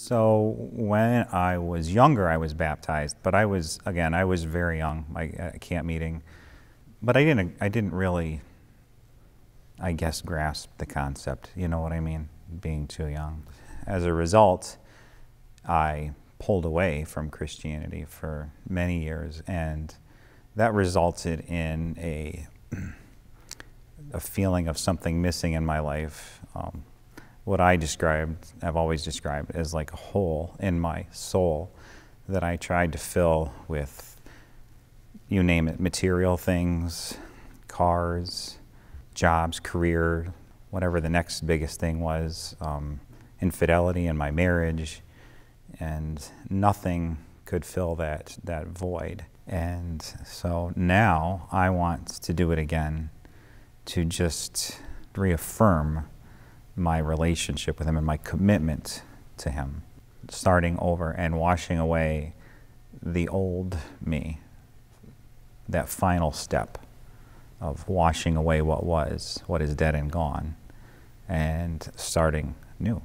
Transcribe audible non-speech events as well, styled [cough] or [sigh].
So when I was younger, I was baptized, but I was again, I was very young. I, at camp meeting, but I didn't. I didn't really, I guess, grasp the concept. You know what I mean? Being too young. As a result, I pulled away from Christianity for many years, and that resulted in a [clears throat] a feeling of something missing in my life. Um, what I described, I've always described as like a hole in my soul that I tried to fill with, you name it, material things, cars, jobs, career, whatever the next biggest thing was, um, infidelity in my marriage, and nothing could fill that, that void. And so now I want to do it again to just reaffirm my relationship with Him and my commitment to Him, starting over and washing away the old me, that final step of washing away what was, what is dead and gone, and starting new.